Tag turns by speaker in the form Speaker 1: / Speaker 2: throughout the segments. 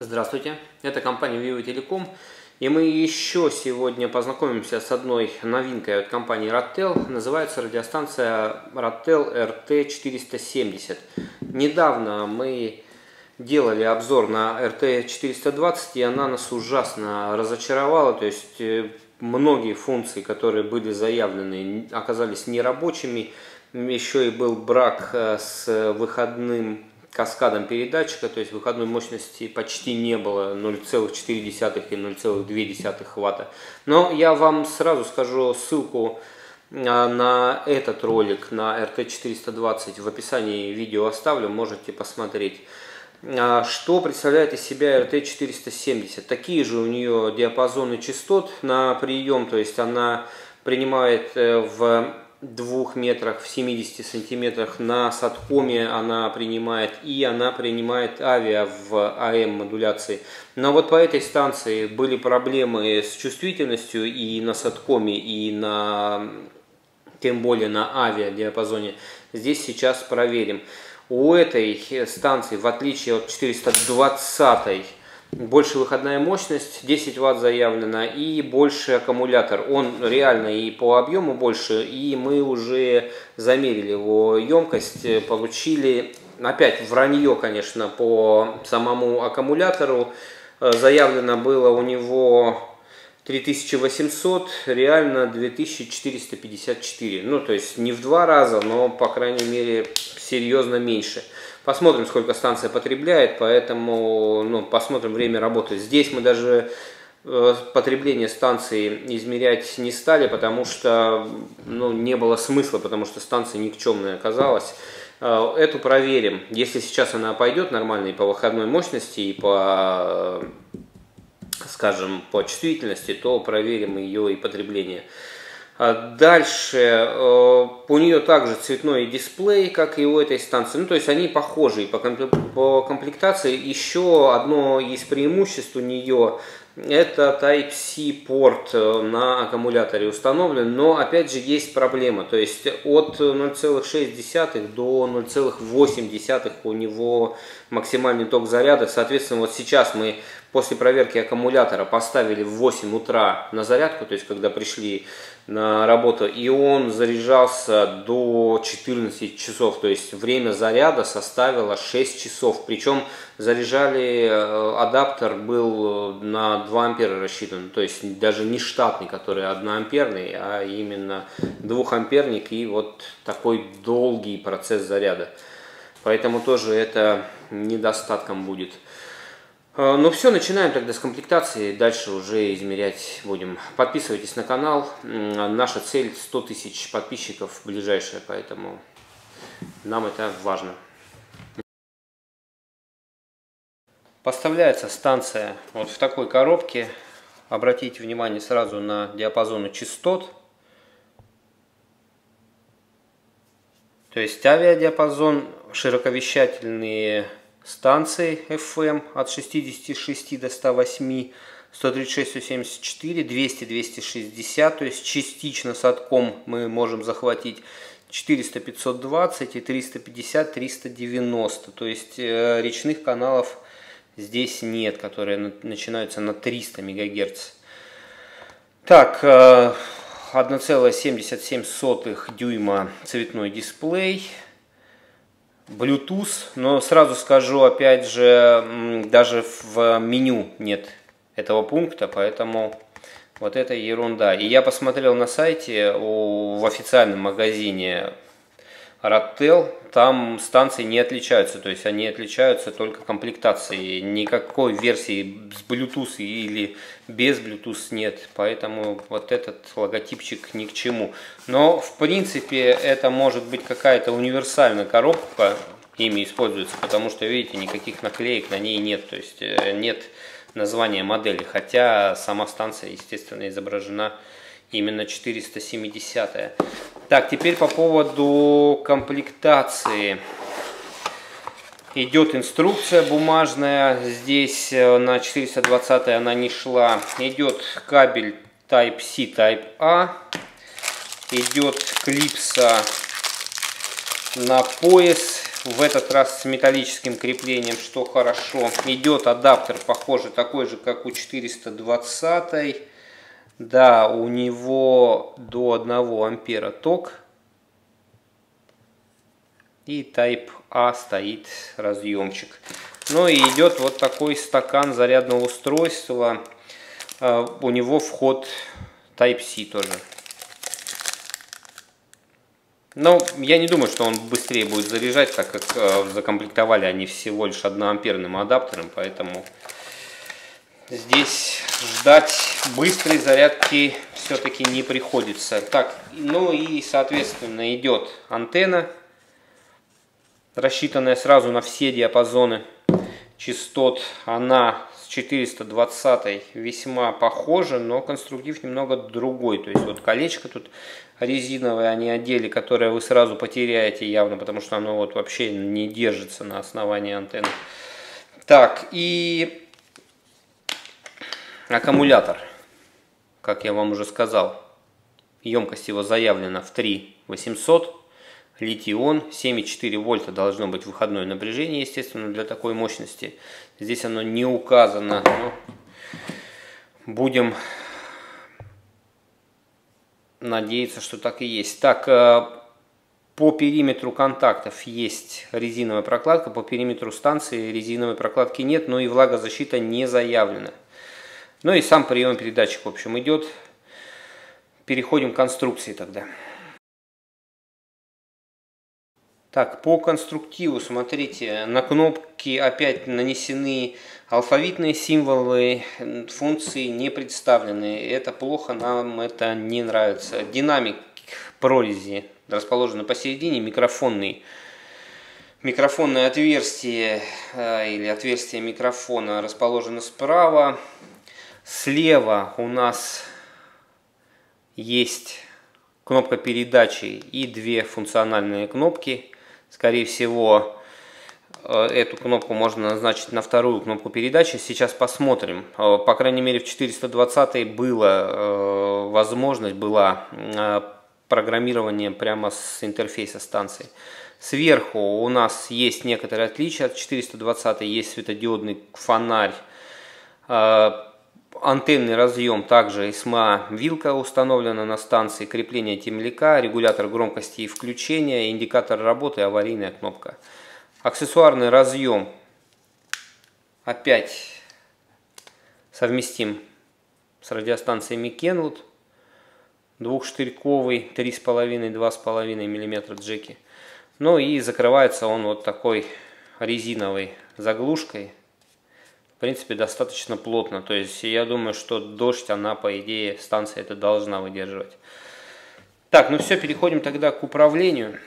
Speaker 1: Здравствуйте, это компания Vivo Telecom. И мы еще сегодня познакомимся с одной новинкой от компании Rattel. Называется радиостанция Rattel RT470. Недавно мы делали обзор на RT420, и она нас ужасно разочаровала. То есть э, многие функции, которые были заявлены, оказались нерабочими. Еще и был брак э, с выходным каскадом передатчика, то есть выходной мощности почти не было 0,4 и 0,2 ватта. Но я вам сразу скажу ссылку а, на этот ролик, на RT420 в описании видео оставлю, можете посмотреть. А, что представляет из себя RT470? Такие же у нее диапазоны частот на прием, то есть она принимает э, в двух метрах, в 70 сантиметрах на садкоме она принимает, и она принимает авиа в АМ модуляции. Но вот по этой станции были проблемы с чувствительностью и на садкоме, и на, тем более на авиа диапазоне. Здесь сейчас проверим. У этой станции, в отличие от 420 больше выходная мощность, 10 Вт заявлена, и больше аккумулятор. Он реально и по объему больше, и мы уже замерили его емкость, получили, опять вранье, конечно, по самому аккумулятору. Заявлено было у него 3800, реально 2454. Ну, то есть не в два раза, но, по крайней мере, серьезно меньше. Посмотрим, сколько станция потребляет, поэтому ну, посмотрим время работы. Здесь мы даже э, потребление станции измерять не стали, потому что ну, не было смысла, потому что станция никчемная оказалась. Э, эту проверим. Если сейчас она пойдет нормально и по выходной мощности, и по, скажем, по чувствительности, то проверим ее и потребление. А дальше э, у нее также цветной дисплей, как и у этой станции. Ну, то есть они похожи по комплектации. Еще одно из преимуществ у нее это Type-C порт э, на аккумуляторе установлен, но опять же есть проблема, то есть от 0,6 до 0,8 у него максимальный ток заряда, соответственно вот сейчас мы после проверки аккумулятора поставили в 8 утра на зарядку, то есть когда пришли на работу, и он заряжался до 14 часов, то есть время заряда составило 6 часов, причем заряжали, э, адаптер был на 2 ампера рассчитан, то есть даже не штатный, который 1 амперный, а именно 2 амперник и вот такой долгий процесс заряда. Поэтому тоже это недостатком будет. Э, ну все, начинаем тогда с комплектации, дальше уже измерять будем. Подписывайтесь на канал, наша цель 100 тысяч подписчиков ближайшая, поэтому нам это важно. Поставляется станция вот в такой коробке. Обратите внимание сразу на диапазоны частот. То есть авиадиапазон, широковещательные станций FM от 66 до 108, 136, 174, 200, 260, то есть частично садком мы можем захватить 400, 520 и 350, 390, то есть э, речных каналов здесь нет, которые начинаются на 300 МГц. Так, 1,77 э, дюйма цветной дисплей, Bluetooth, но сразу скажу, опять же, даже в меню нет этого пункта, поэтому вот это ерунда. И я посмотрел на сайте, в официальном магазине Rattel, там станции не отличаются, то есть они отличаются только комплектацией. Никакой версии с Bluetooth или без Bluetooth нет, поэтому вот этот логотипчик ни к чему. Но в принципе это может быть какая-то универсальная коробка, ими используется, потому что видите, никаких наклеек на ней нет, то есть э, нет названия модели, хотя сама станция, естественно, изображена именно 470 -я. Так, теперь по поводу комплектации. Идет инструкция бумажная, здесь э, на 420 она не шла. Идет кабель Type-C, Type-A. Идет клипса на пояс в этот раз с металлическим креплением, что хорошо. Идет адаптер, похоже, такой же, как у 420. Да, у него до 1 ампера ток. И Type A стоит разъемчик. Ну и идет вот такой стакан зарядного устройства. А, у него вход Type-C тоже. Но я не думаю, что он быстрее будет заряжать, так как э, закомплектовали они всего лишь одноамперным адаптером, поэтому здесь ждать быстрой зарядки все-таки не приходится. Так, ну и соответственно идет антенна, рассчитанная сразу на все диапазоны частот. Она 420 весьма похожа, но конструктив немного другой. То есть вот колечко тут резиновое они одели, которое вы сразу потеряете явно, потому что оно вот вообще не держится на основании антенны. Так, и аккумулятор, как я вам уже сказал, емкость его заявлена в 3 800 литий-ион, 7,4 вольта должно быть выходное напряжение, естественно, для такой мощности. Здесь оно не указано, но будем надеяться, что так и есть. Так, э, по периметру контактов есть резиновая прокладка, по периметру станции резиновой прокладки нет, но и влагозащита не заявлена. Ну и сам прием передатчик, в общем, идет. Переходим к конструкции тогда. Так, по конструктиву, смотрите, на кнопки опять нанесены алфавитные символы, функции не представлены. Это плохо, нам это не нравится. Динамик прорези расположен посередине, микрофонный. Микрофонное отверстие э, или отверстие микрофона расположено справа. Слева у нас есть кнопка передачи и две функциональные кнопки – Скорее всего, э, эту кнопку можно назначить на вторую кнопку передачи. Сейчас посмотрим. Э, по крайней мере, в 420 была э, возможность, была программирование прямо с интерфейса станции. Сверху у нас есть некоторые отличия от 420, есть светодиодный фонарь, антенный разъем, также SMA вилка установлена на станции, крепление темляка, регулятор громкости и включения, индикатор работы, аварийная кнопка. Аксессуарный разъем опять совместим с радиостанциями Kenwood. Двухштырьковый, 3,5-2,5 мм джеки. Ну и закрывается он вот такой резиновой заглушкой в принципе, достаточно плотно. То есть я думаю, что дождь, она, по идее, станция это должна выдерживать. Так, ну все, переходим тогда к управлению.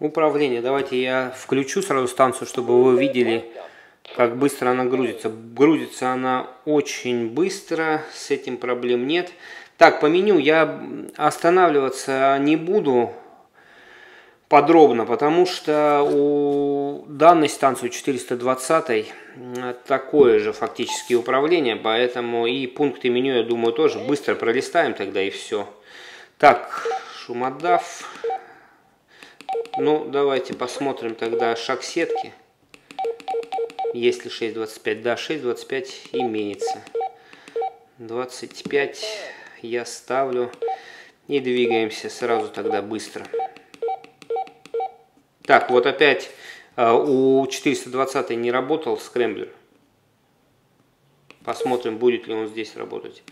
Speaker 1: Управление. Давайте я включу сразу станцию, чтобы вы видели, как быстро она грузится. Грузится она очень быстро, с этим проблем нет. Так, по меню я останавливаться не буду подробно, потому что у данной станции 420 такое же фактически управление, поэтому и пункты меню, я думаю, тоже быстро пролистаем тогда и все. Так, шумодав. Ну, давайте посмотрим тогда шаг сетки. Есть ли 6.25? Да, 6.25 имеется. 25 я ставлю. И двигаемся сразу тогда быстро. Так, вот опять э, у 420 не работал скрэмблер. Посмотрим, будет ли он здесь работать.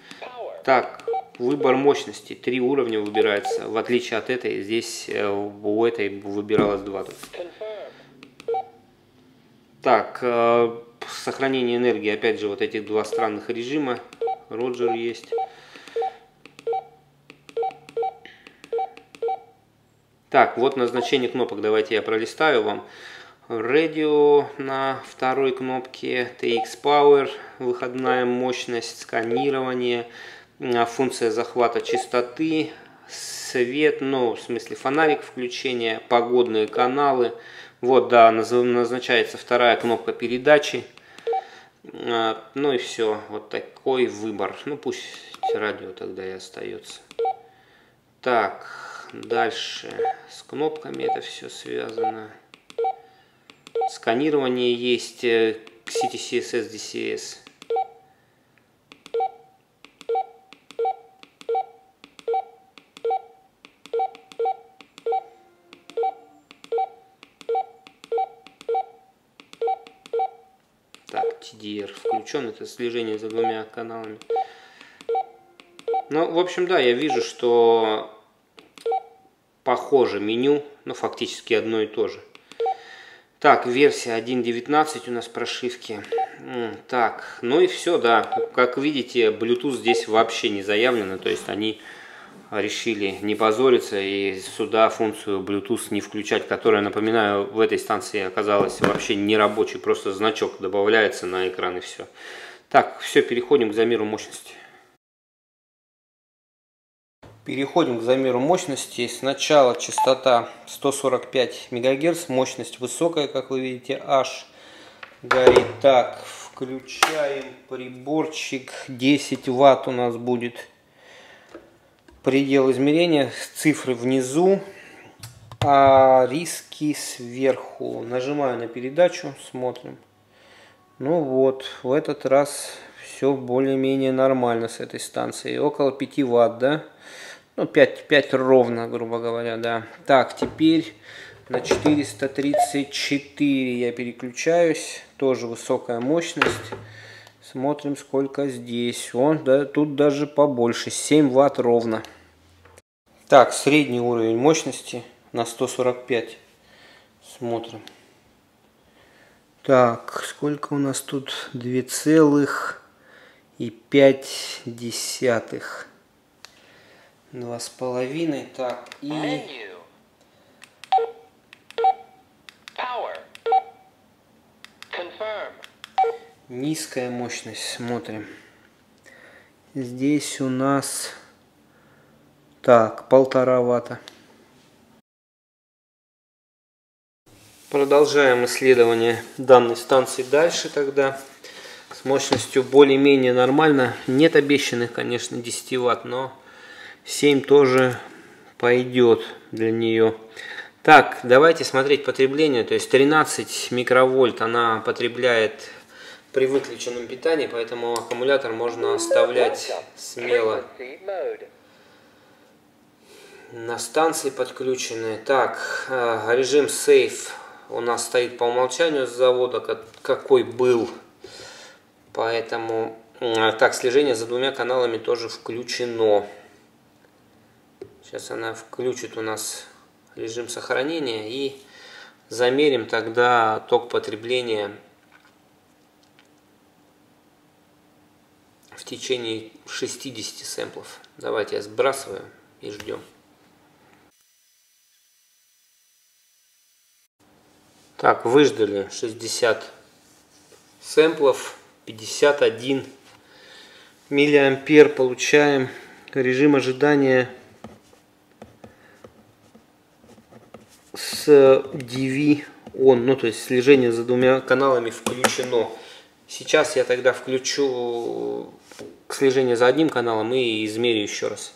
Speaker 1: Так, выбор мощности. Три уровня выбирается. В отличие от этой, здесь э, у этой выбиралось два. Так, э, сохранение энергии. Опять же, вот этих два странных режима. Роджер есть. Так, вот назначение кнопок. Давайте я пролистаю вам. Radio на второй кнопке, TX Power, выходная мощность, сканирование, а, функция захвата частоты, свет, ну, в смысле фонарик включения, погодные каналы. Вот, да, назначается вторая кнопка передачи. А, ну и все, вот такой выбор. Ну, пусть радио тогда и остается. Так, дальше с кнопками это все связано. Сканирование есть э, к CTCSS DCS. Так, TDR включен, это слежение за двумя каналами. Ну, в общем, да, я вижу, что похоже меню, ну, фактически одно и то же. Так, версия 1.19 у нас прошивки. Так, ну и все, да. Как видите, Bluetooth здесь вообще не заявлено, то есть они решили не позориться и сюда функцию Bluetooth не включать, которая, напоминаю, в этой станции оказалась вообще не рабочей, просто значок добавляется на экран и все. Так, все, переходим к замеру мощности. Переходим к замеру мощности. Сначала частота 145 МГц, мощность высокая, как вы видите, аж горит. Так, включаем приборчик. 10 Ватт у нас будет предел измерения. Цифры внизу, а риски сверху. Нажимаю на передачу, смотрим. Ну вот, в этот раз все более-менее нормально с этой станцией. Около 5 Ватт, да? Ну, 5, 5 ровно, грубо говоря, да. Так, теперь на 434 я переключаюсь. Тоже высокая мощность. Смотрим, сколько здесь. Он, да, тут даже побольше. 7 ватт ровно. Так, средний уровень мощности на 145. Смотрим. Так, сколько у нас тут? 2,5 два с половиной так и низкая мощность смотрим. Здесь у нас так полтора ватта. Продолжаем исследование данной станции дальше тогда. С мощностью более-менее нормально. Нет обещанных конечно 10 ватт но 7 тоже пойдет для нее. Так, давайте смотреть потребление. То есть 13 микровольт она потребляет при выключенном питании, поэтому аккумулятор можно оставлять смело. На станции подключены. Так, э, режим Safe у нас стоит по умолчанию с завода, какой был. Поэтому, так, слежение за двумя каналами тоже включено. Сейчас она включит у нас режим сохранения и замерим тогда ток потребления в течение 60 сэмплов. Давайте я сбрасываю и ждем. Так, выждали 60 сэмплов, 51 миллиампер получаем. Режим ожидания с DV он, ну то есть слежение за двумя каналами включено. Сейчас я тогда включу слежение за одним каналом и измерю еще раз.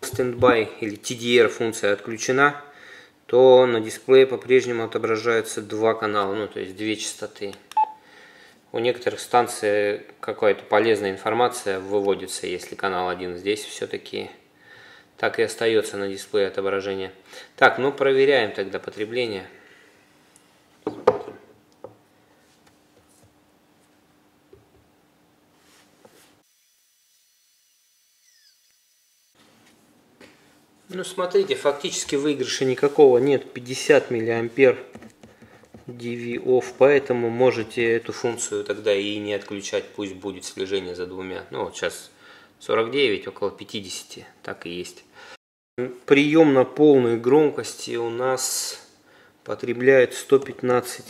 Speaker 1: Standby или TDR функция отключена, то на дисплее по-прежнему отображаются два канала, ну то есть две частоты. У некоторых станций какая-то полезная информация выводится, если канал один. Здесь все-таки так и остается на дисплее отображение. Так, ну проверяем тогда потребление. Ну смотрите, фактически выигрыша никакого нет, 50 миллиампер DV off, поэтому можете эту функцию тогда и не отключать, пусть будет слежение за двумя. Ну вот сейчас 49, около 50, так и есть. Прием на полной громкости у нас потребляет 115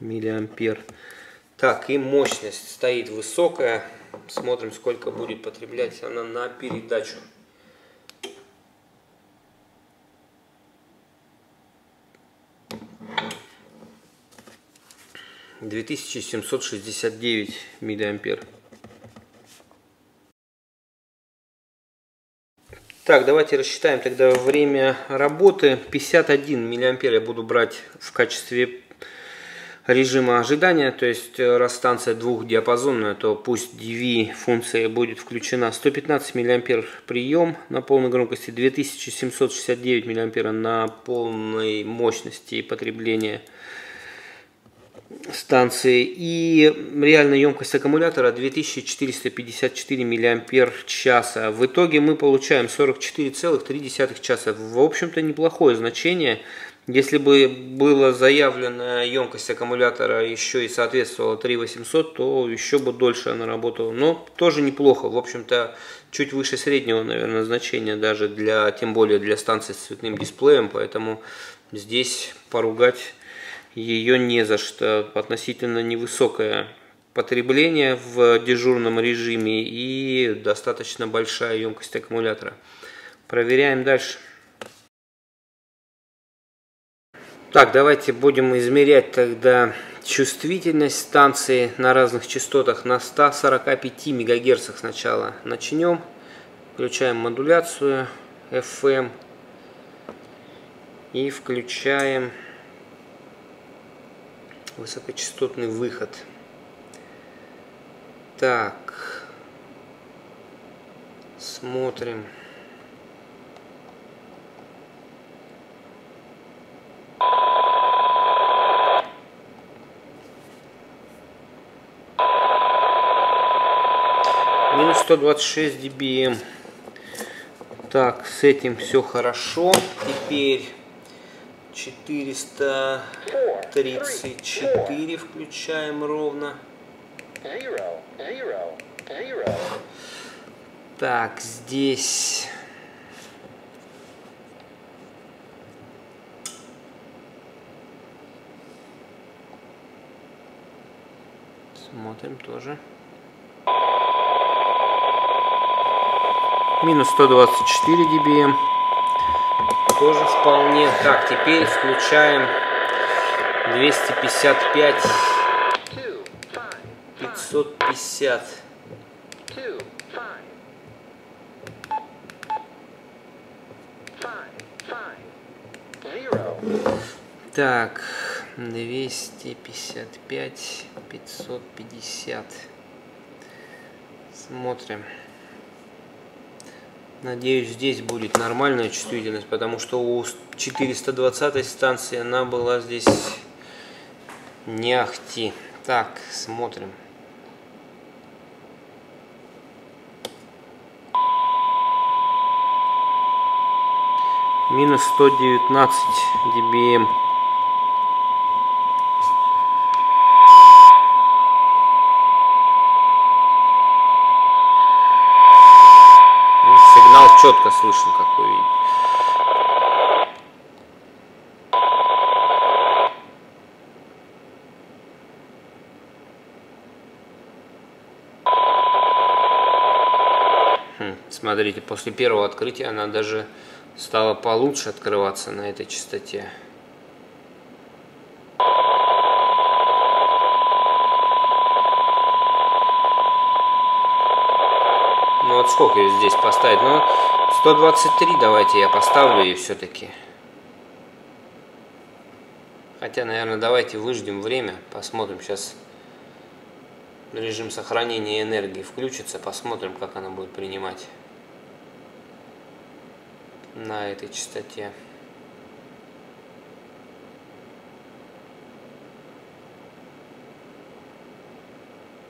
Speaker 1: миллиампер. Так, и мощность стоит высокая. Смотрим, сколько будет потреблять она на передачу. Две тысячи семьсот шестьдесят девять миллиампер. Так, давайте рассчитаем тогда время работы. 51 миллиампер я буду брать в качестве режима ожидания, то есть э, раз станция двухдиапазонная, то пусть DV функция будет включена. 115 мА прием на полной громкости, 2769 мА на полной мощности потребления станции и реальная емкость аккумулятора 2454 мАч. В итоге мы получаем 44,3 часа. В общем-то неплохое значение. Если бы была заявлена емкость аккумулятора еще и соответствовала 3800, то еще бы дольше она работала. Но тоже неплохо. В общем-то, чуть выше среднего, наверное, значения даже для, тем более для станции с цветным дисплеем. Поэтому здесь поругать ее не за что. Относительно невысокое потребление в дежурном режиме и достаточно большая емкость аккумулятора. Проверяем дальше. Так, давайте будем измерять тогда чувствительность станции на разных частотах на 145 МГц сначала. Начнем. Включаем модуляцию FM и включаем высокочастотный выход. Так, смотрим. Минус 126 dBm. Так, с этим все хорошо. Теперь 434 включаем ровно. Так, здесь... Смотрим тоже. Минус 124 dBm тоже вполне. Так, теперь включаем 255 550. Так, 255 550. Смотрим. Надеюсь, здесь будет нормальная чувствительность, потому что у 420 станции она была здесь не ахти. Так, смотрим. Минус 119 dBm. Четко слышно, какой хм, Смотрите, после первого открытия она даже стала получше открываться на этой частоте. Ну вот сколько ее здесь поставить? Ну, 123 давайте я поставлю и все-таки. Хотя, наверное, давайте выждем время, посмотрим. Сейчас режим сохранения энергии включится, посмотрим, как она будет принимать на этой частоте.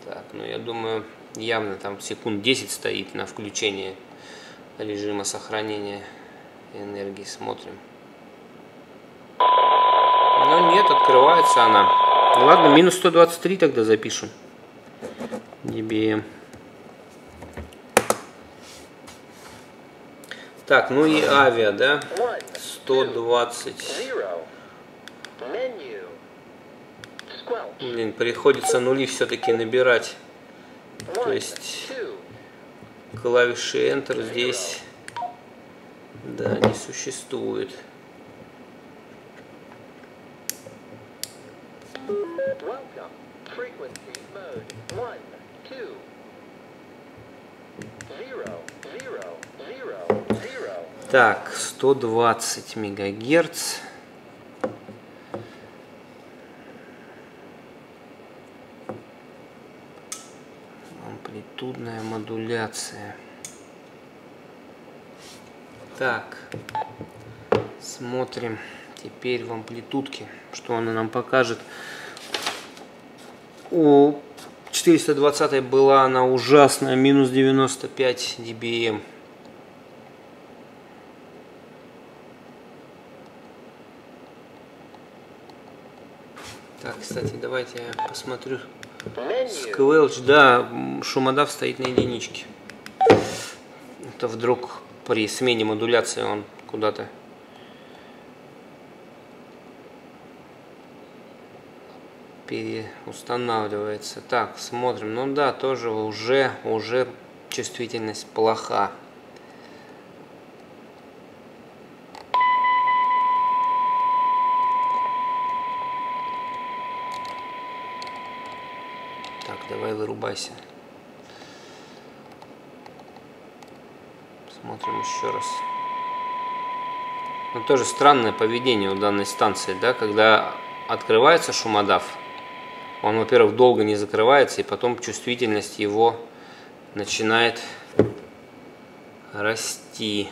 Speaker 1: Так, ну я думаю, явно там секунд 10 стоит на включение режима сохранения энергии. Смотрим. Ну нет, открывается она. Ладно, минус 123 тогда запишем. dBm. Так, ну и авиа, да? 120. Блин, приходится нули все-таки набирать. То есть клавиши Enter здесь да, не существует. Так, 120 мегагерц. Амплитудная модуляция. Так, смотрим теперь в амплитудке, что она нам покажет. У 420 была она ужасная, минус 95 dBm. Так, кстати, давайте я посмотрю. Squelch, да, шумодав стоит на единичке. Это вдруг при смене модуляции он куда-то переустанавливается. Так, смотрим. Ну да, тоже уже, уже чувствительность плоха. Так, вырубайся. Смотрим еще раз. Ну, тоже странное поведение у данной станции, да, когда открывается шумодав, он, во-первых, долго не закрывается, и потом чувствительность его начинает расти.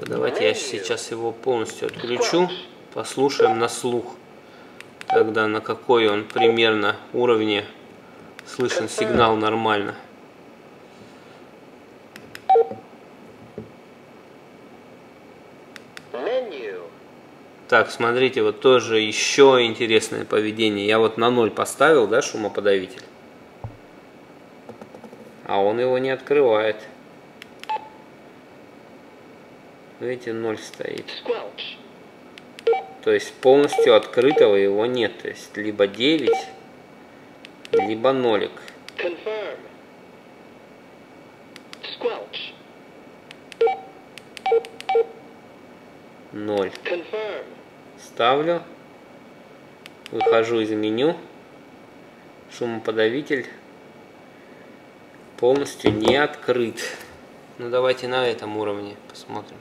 Speaker 1: Давайте я сейчас его полностью отключу, послушаем на слух, тогда на какой он примерно уровне слышен сигнал нормально. Так, смотрите, вот тоже еще интересное поведение. Я вот на ноль поставил, да, шумоподавитель. А он его не открывает. Видите, ноль стоит. То есть полностью открытого его нет. То есть либо 9, либо нолик. Ноль ставлю, выхожу из меню, шумоподавитель полностью не открыт. Ну давайте на этом уровне посмотрим.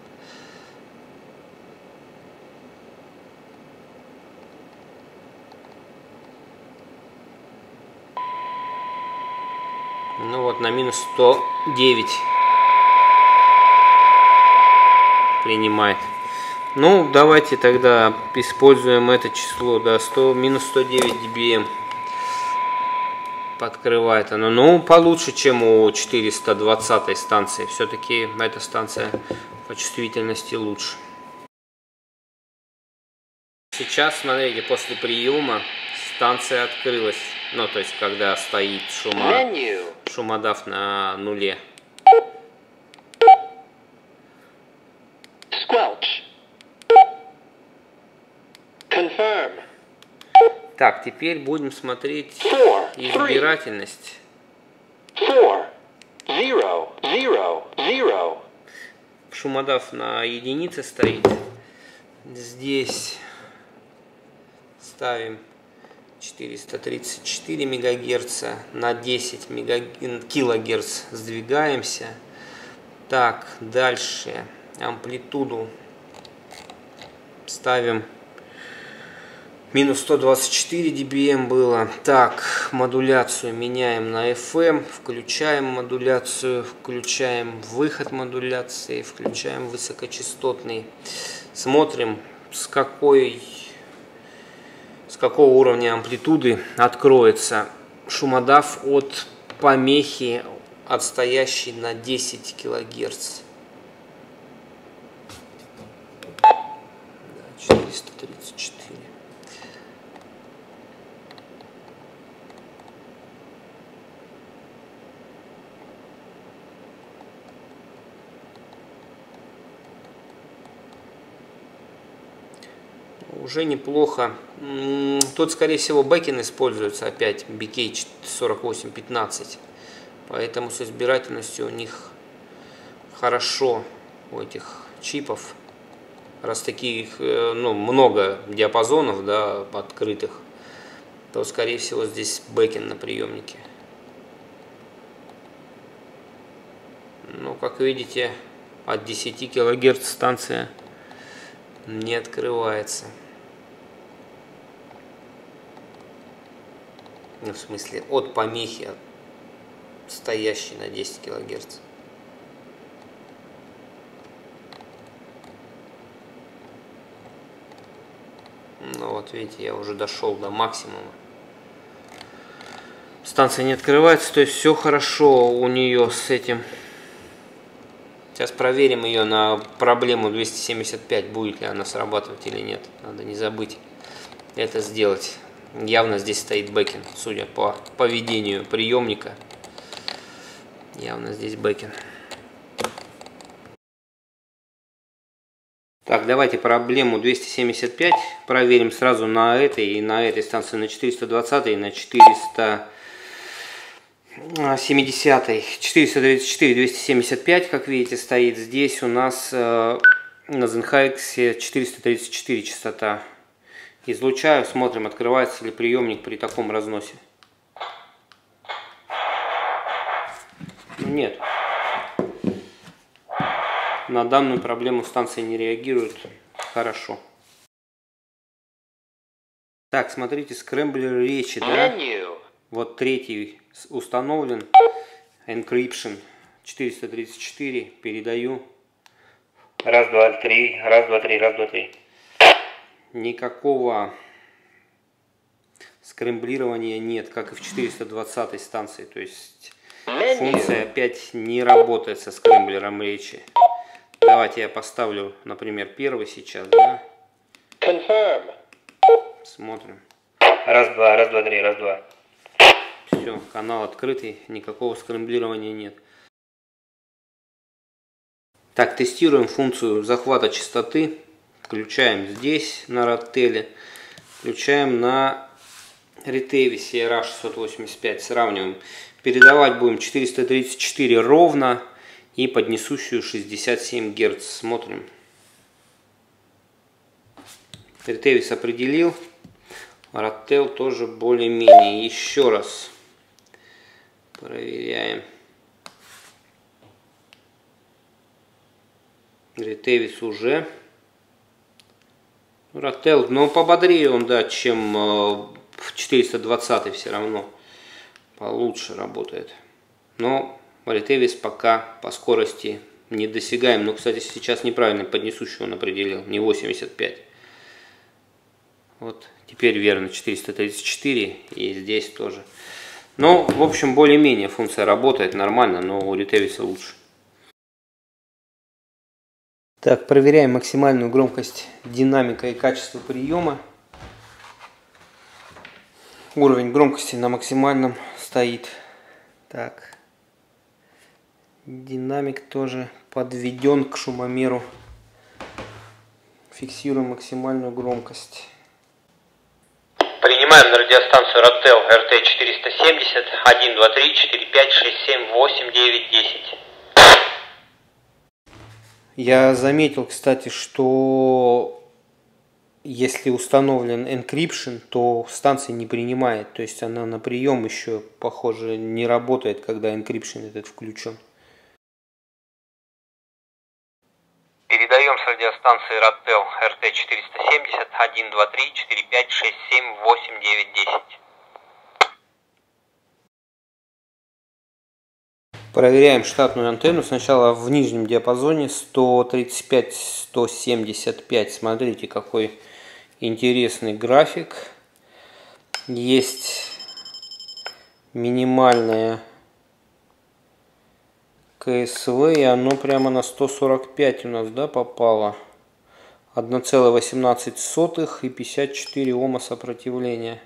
Speaker 1: Ну вот на минус 109 принимает. Ну, давайте тогда используем это число, да, 100, минус 109 dBm. Подкрывает оно. Ну, получше, чем у 420 станции. Все-таки эта станция по чувствительности лучше. Сейчас, смотрите, после приема станция открылась. Ну, то есть, когда стоит шума, шумодав на нуле. Так, теперь будем смотреть избирательность. Шумодав на единице стоит. Здесь ставим 434 мегагерца на 10 килогерц сдвигаемся. Так, дальше амплитуду ставим Минус 124 dBm было. Так, модуляцию меняем на FM, включаем модуляцию, включаем выход модуляции, включаем высокочастотный. Смотрим, с какой с какого уровня амплитуды откроется шумодав от помехи, отстоящей на 10 килогерц. 434. Уже неплохо. Тут, скорее всего, бэкин используется опять BK4815. Поэтому с избирательностью у них хорошо у этих чипов. Раз таких э, ну, много диапазонов да, открытых, то, скорее всего, здесь бэкин на приемнике. Ну, как видите, от 10 кГц станция не открывается. Ну, в смысле, от помехи, стоящей на 10 кГц. Ну вот видите, я уже дошел до максимума. Станция не открывается, то есть все хорошо у нее с этим. Сейчас проверим ее на проблему 275, будет ли она срабатывать или нет. Надо не забыть это сделать. Явно здесь стоит бэкин, судя по поведению приемника. Явно здесь бэкин. Так, давайте проблему 275 проверим сразу на этой и на этой станции на 420 и на 470. 494 275, как видите, стоит здесь у нас э, на Zenhix 434 частота. Излучаю, смотрим, открывается ли приемник при таком разносе. Нет на данную проблему станция не реагирует хорошо. Так, смотрите, скрэмблер речи, да? Вот третий установлен. Encryption 434. Передаю. Раз, два, три. Раз, два, три. Раз, два, три. Никакого скрэмблирования нет, как и в 420 станции. То есть функция опять не работает со скрэмблером речи. Давайте я поставлю, например, первый сейчас, да? Confirm. Смотрим. Раз, два, раз, два, три, раз, два. Все, канал открытый, никакого скрэмблирования нет. Так, тестируем функцию захвата частоты. Включаем здесь на Ротеле. Включаем на Ретеве CRA 685. Сравниваем. Передавать будем 434 ровно и под несущую 67 Гц. Смотрим. Ретевис определил. Ротел тоже более-менее. Еще раз проверяем. Ретевис уже. Ротел, но пободрее он, да, чем э, в 420 все равно. Получше работает. Но Валитевис пока по скорости не достигаем. Но, кстати, сейчас неправильно поднесущий он определил, не 85. Вот теперь верно 434 и здесь тоже. Но, в общем, более-менее функция работает нормально, но у Ретевиса лучше. Так, проверяем максимальную громкость, динамика и качество приема. Уровень громкости на максимальном стоит. Так, Динамик тоже подведен к шумомеру. Фиксируем максимальную громкость. Принимаем на радиостанцию Ротел РТ 470 1, 2, 3, 4, 5, 6, 7, 8, 9, 10. Я заметил, кстати, что если установлен encryption, то станция не принимает. То есть она на прием еще, похоже, не работает, когда encryption этот включен. Передаем с радиостанции Ротел РТ-470 1, 2, 3, 4, 5, 6, 7, 8, 9, 10. Проверяем штатную антенну. Сначала в нижнем диапазоне 135-175. Смотрите, какой интересный график. Есть минимальная КСВ, и оно прямо на 145 у нас, да, попало. 1,18 и 54 Ома сопротивления.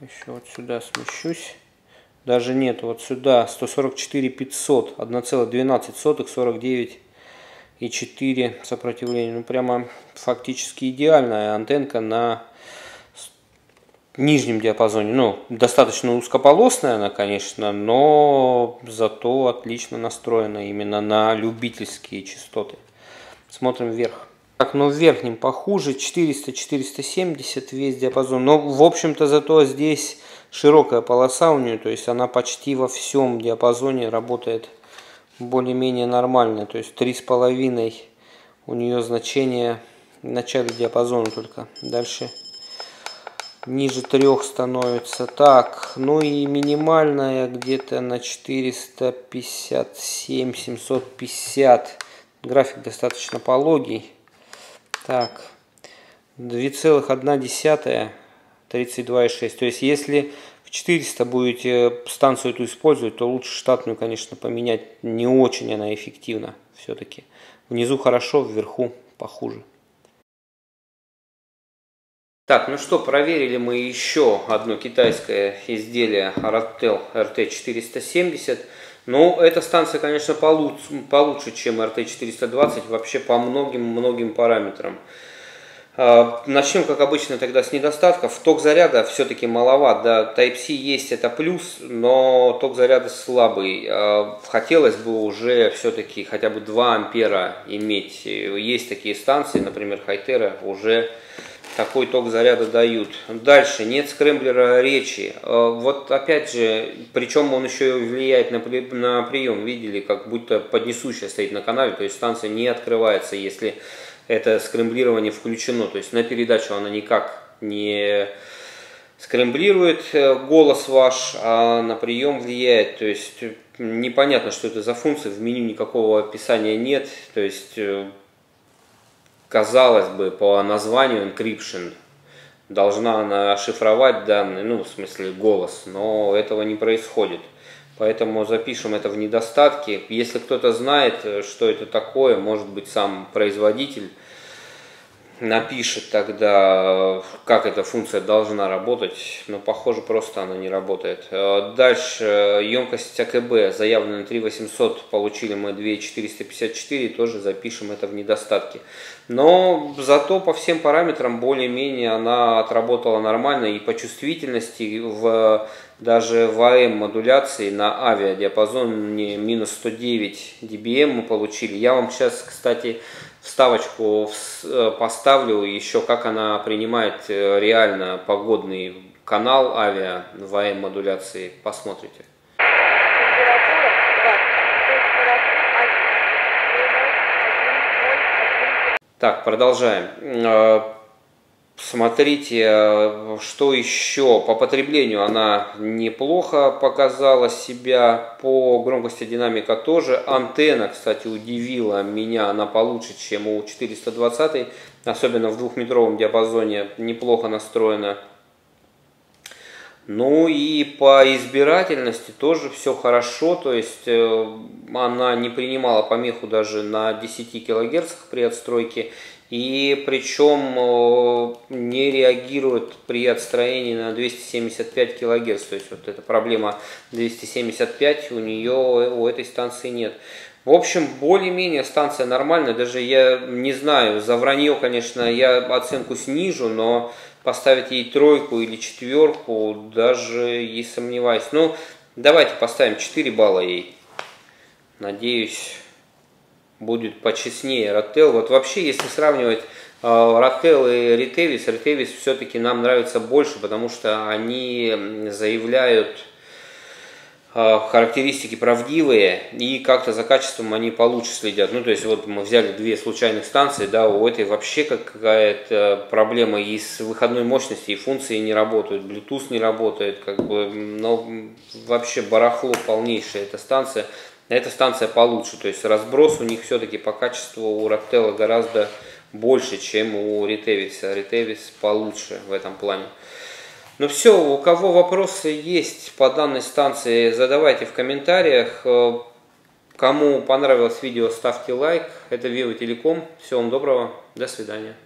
Speaker 1: Еще вот сюда смещусь. Даже нет, вот сюда 144 500, 1,12, 49 и 4 сопротивления. Ну прямо фактически идеальная антенка на нижнем диапазоне. Ну, достаточно узкополосная она, конечно, но зато отлично настроена именно на любительские частоты. Смотрим вверх. Так, ну в верхнем похуже, 400-470 весь диапазон. Но, в общем-то, зато здесь широкая полоса у нее, то есть она почти во всем диапазоне работает более-менее нормальная. То есть 3,5 у нее значение в начале диапазона только. Дальше ниже трех становится. Так, ну и минимальная где-то на 457, 750. График достаточно пологий. Так, 2,1, 32,6. То есть если в 400 будете станцию эту использовать, то лучше штатную, конечно, поменять. Не очень она эффективна все-таки. Внизу хорошо, вверху похуже. Так, ну что, проверили мы еще одно китайское изделие Aratel RT470. Ну, эта станция, конечно, получше, получше чем RT420 вообще по многим-многим параметрам. А, начнем, как обычно, тогда с недостатков. Ток заряда все-таки маловат. Да, Type-C есть, это плюс, но ток заряда слабый. А, хотелось бы уже все-таки хотя бы 2 ампера иметь. Есть такие станции, например, Хайтера, уже такой ток заряда дают. Дальше, нет скрэмблера речи. Э, вот опять же, причем он еще влияет на, на прием. Видели, как будто поднесущая стоит на канале, то есть станция не открывается, если это скрэмблирование включено. То есть на передачу она никак не скрэмблирует э, голос ваш, а на прием влияет. То есть непонятно, что это за функция, в меню никакого описания нет. То есть э, казалось бы, по названию encryption должна она шифровать данные, ну, в смысле голос, но этого не происходит. Поэтому запишем это в недостатки. Если кто-то знает, что это такое, может быть, сам производитель, напишет тогда, как эта функция должна работать, но похоже просто она не работает. Э, дальше, емкость АКБ заявлена на 3800, получили мы 2454, тоже запишем это в недостатки. Но зато по всем параметрам более-менее она отработала нормально и по чувствительности в даже в АМ модуляции на авиадиапазоне минус 109 dBm мы получили. Я вам сейчас, кстати, вставочку э, поставлю еще, как она принимает э, реально погодный канал авиа в АМ модуляции. Посмотрите. Так, продолжаем. Смотрите, э, что еще. По потреблению она неплохо показала себя. По громкости динамика тоже. Антенна, кстати, удивила меня. Она получше, чем у 420. Особенно в двухметровом диапазоне неплохо настроена. Ну и по избирательности тоже все хорошо, то есть э, она не принимала помеху даже на 10 кГц при отстройке и причем э, не реагирует при отстроении на 275 кГц. То есть вот эта проблема 275 у нее, у этой станции нет. В общем, более-менее станция нормальная, даже я не знаю, за вранье, конечно, я оценку снижу, но поставить ей тройку или четверку даже и сомневаюсь. Ну, давайте поставим 4 балла ей. Надеюсь, будет почестнее Ротел. Вот вообще, если сравнивать Ротел и Ритевис, Ритевис все-таки нам нравится больше, потому что они заявляют а, характеристики правдивые и как-то за качеством они получше следят. Ну, то есть вот мы взяли две случайных станции, да, у этой вообще какая-то проблема и с выходной мощностью, и функции не работают, Bluetooth не работает, как бы, но вообще барахло полнейшая эта станция. Эта станция получше, то есть разброс у них все-таки по качеству у Раптела гораздо больше, чем у Ретевиса. Ретевис получше в этом плане. Ну все, у кого вопросы есть по данной станции, задавайте в комментариях. Кому понравилось видео, ставьте лайк. Это Vivo Telecom. Всего вам доброго. До свидания.